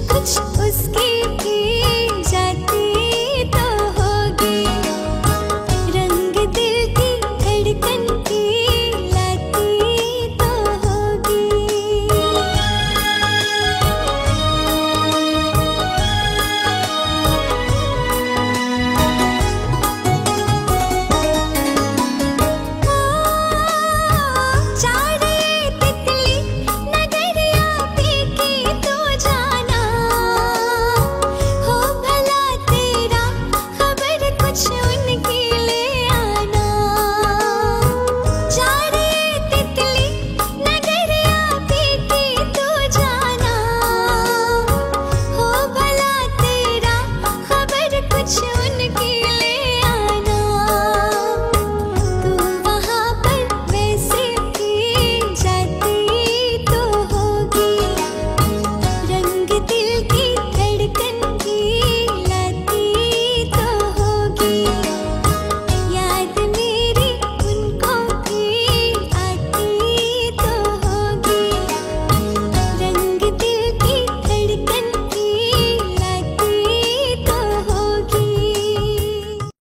कुछ उसकी